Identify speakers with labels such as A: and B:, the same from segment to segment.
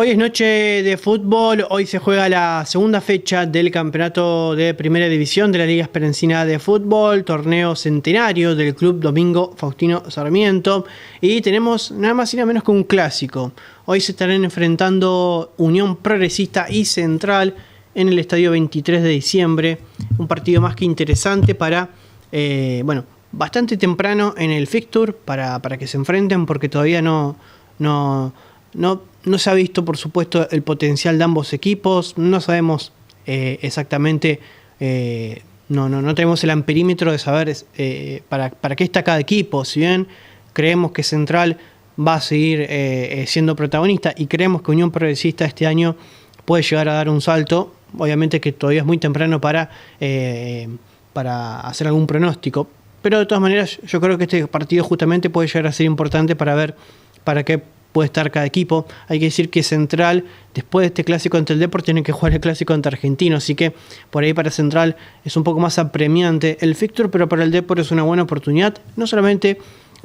A: Hoy es noche de fútbol, hoy se juega la segunda fecha del campeonato de primera división de la Liga Esperanzina de Fútbol, torneo centenario del Club Domingo Faustino Sarmiento y tenemos nada más y nada menos que un clásico. Hoy se estarán enfrentando Unión Progresista y Central en el estadio 23 de diciembre, un partido más que interesante para, eh, bueno, bastante temprano en el fixture para, para que se enfrenten porque todavía no... no no, no se ha visto, por supuesto, el potencial de ambos equipos. No sabemos eh, exactamente, eh, no, no, no tenemos el amperímetro de saber eh, para, para, qué está cada equipo. Si bien creemos que Central va a seguir siendo protagonista y creemos que Unión Progresista este año puede llegar a dar un salto, obviamente que todavía es muy temprano para, para hacer algún pronóstico. Pero de todas maneras, yo creo que este partido justamente puede llegar a ser importante para ver para qué puede estar cada equipo. Hay que decir que Central, después de este clásico ante el Deport, tiene que jugar el clásico ante Argentino, así que por ahí para Central es un poco más apremiante el fixture, pero para el Deport es una buena oportunidad, no solamente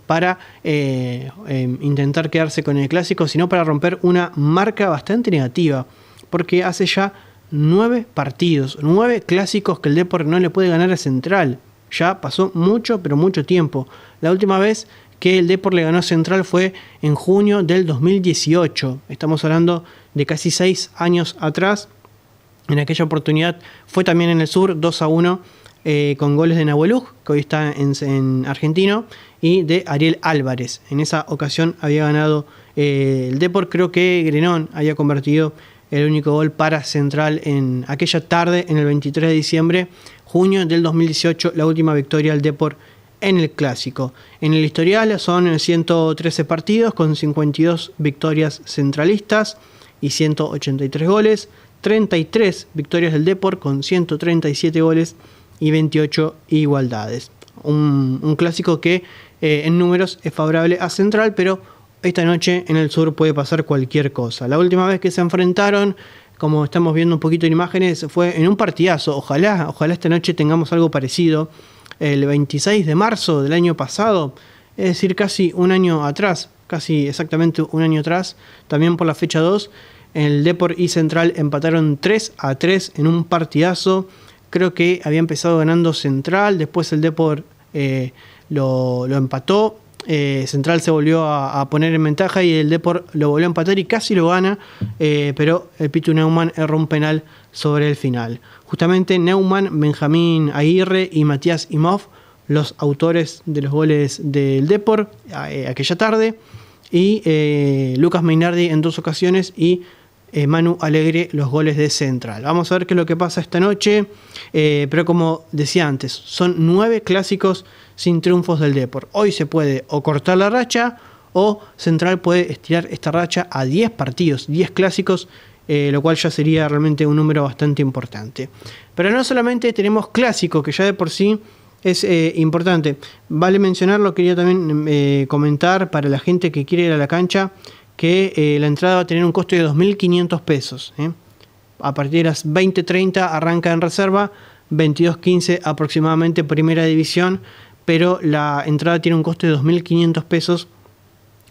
A: para eh, eh, intentar quedarse con el clásico, sino para romper una marca bastante negativa, porque hace ya nueve partidos, nueve clásicos que el Deport no le puede ganar a Central. Ya pasó mucho, pero mucho tiempo. La última vez que el Depor le ganó Central fue en junio del 2018. Estamos hablando de casi seis años atrás. En aquella oportunidad fue también en el sur 2 a 1 eh, con goles de Nahuelug, que hoy está en, argentino, y de Ariel Álvarez. En esa ocasión había ganado eh, el Depor. Creo que Grenón había convertido el único gol para Central en aquella tarde, en el 23 de diciembre, junio del 2018, la última victoria del Depor en el clásico. En el historial son 113 partidos con 52 victorias centralistas y 183 goles, 33 victorias del Deport con 137 goles y 28 igualdades. Un, clásico que eh, en números es favorable a Central, pero esta noche en el sur puede pasar cualquier cosa. La última vez que se enfrentaron, como estamos viendo un poquito en imágenes, fue en un partidazo. Ojalá, ojalá esta noche tengamos algo parecido el 26 de marzo del año pasado, es decir, casi un año atrás, casi exactamente un año atrás, también por la fecha 2, el Deport y Central empataron 3 a 3 en un partidazo. Creo que había empezado ganando Central, después el Deport eh, lo, empató. Eh, Central se volvió a, poner en ventaja y el Deport lo volvió a empatar y casi lo gana, eh, pero el Pitu Neumann erró un penal sobre el final. Justamente Neumann, Benjamín Aguirre y Matías Imov, los autores de los goles del Depor eh, aquella tarde, y eh, Lucas Meinardi en dos ocasiones y eh, Manu Alegre los goles de Central. Vamos a ver qué es lo que pasa esta noche, pero como decía antes, son nueve clásicos sin triunfos del Depor. Hoy se puede o cortar la racha o Central puede estirar esta racha a 10 partidos, 10 clásicos eh, lo cual ya sería realmente un número bastante importante. Pero no solamente tenemos clásico, que ya de por sí es eh, importante. Vale mencionarlo, quería también eh, comentar para la gente que quiere ir a la cancha que la entrada va a tener un costo de 2.500 pesos. A partir de las 20.30 arranca en reserva, 22.15 aproximadamente primera división, pero la entrada tiene un costo de 2.500 pesos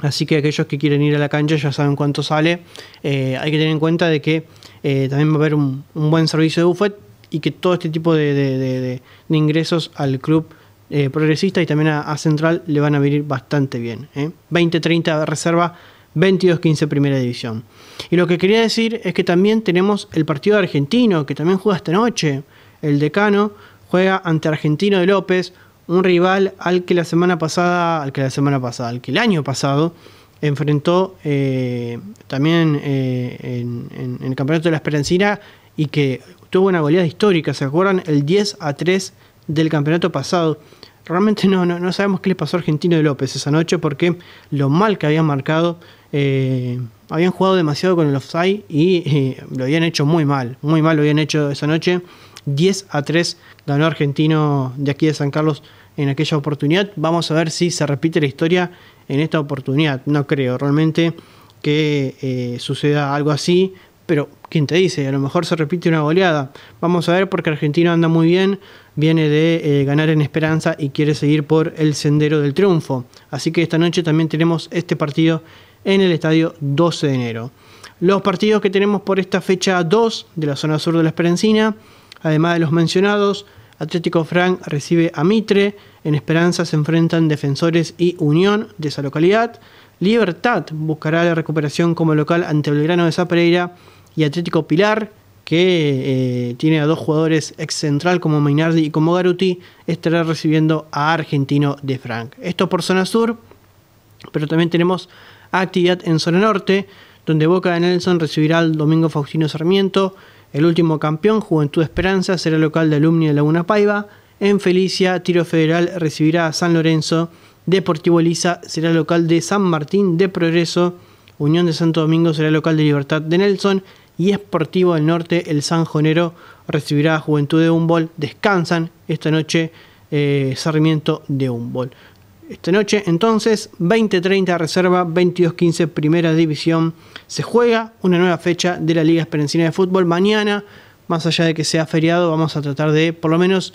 A: Así que aquellos que quieren ir a la cancha ya saben cuánto sale. Eh, hay que tener en cuenta de que eh, también va a haber un, buen servicio de buffet y que todo este tipo de, ingresos al club eh, progresista y también a, Central le van a venir bastante bien. 20-30 reserva, 22-15 primera división. Y lo que quería decir es que también tenemos el partido argentino que también juega esta noche. El decano juega ante Argentino de López, un rival al que la semana pasada, al que la semana pasada, al que el año pasado enfrentó eh, también eh, en, el campeonato de la Esperancina y que tuvo una goleada histórica, ¿se acuerdan? El 10 a 3 del campeonato pasado. Realmente no, no, sabemos qué le pasó a Argentino de López esa noche porque lo mal que habían marcado, eh, habían jugado demasiado con el offside y lo habían hecho muy mal, muy mal lo habían hecho esa noche. 10 a 3 ganó Argentino de aquí de San Carlos en aquella oportunidad. Vamos a ver si se repite la historia en esta oportunidad. No creo realmente que eh, suceda algo así, pero ¿quién te dice? A lo mejor se repite una goleada. Vamos a ver porque Argentino anda muy bien, viene de eh, ganar en esperanza y quiere seguir por el sendero del triunfo. Así que esta noche también tenemos este partido en el estadio 12 de enero. Los partidos que tenemos por esta fecha 2 de la zona sur de la Esperanzina, además de los mencionados, Atlético Frank recibe a Mitre, en Esperanza se enfrentan Defensores y Unión de esa localidad, Libertad buscará la recuperación como local ante Belgrano de Zapereira y Atlético Pilar, que eh, tiene a dos jugadores ex central como Mainardi y como Garuti, estará recibiendo a Argentino de Frank. Esto por zona sur, pero también tenemos actividad en zona norte, donde Boca de Nelson recibirá al Domingo Faustino Sarmiento, el último campeón, Juventud Esperanza, será local de Alumni de Laguna Paiva, en Felicia, Tiro Federal recibirá a San Lorenzo, Deportivo Lisa será local de San Martín de Progreso, Unión de Santo Domingo será local de Libertad de Nelson y Esportivo del Norte, el San Jonero, recibirá a Juventud de Humboldt. Descansan esta noche eh, Sarmiento de Humboldt. Esta noche entonces 20-30 reserva, 22-15 primera división. Se juega una nueva fecha de la Liga Esperencina de Fútbol. Mañana, más allá de que sea feriado, vamos a tratar de por lo menos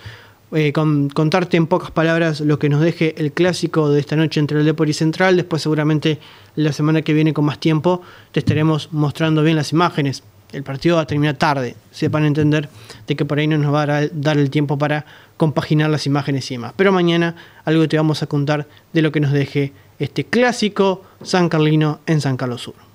A: eh, contarte en pocas palabras lo que nos deje el clásico de esta noche entre el Depor y Central. Después seguramente la semana que viene con más tiempo te estaremos mostrando bien las imágenes. El partido va a terminar tarde, sepan entender de que por ahí no nos va a dar el tiempo para compaginar las imágenes y demás. Pero mañana algo te vamos a contar de lo que nos deje este clásico San Carlino en San Carlos Sur.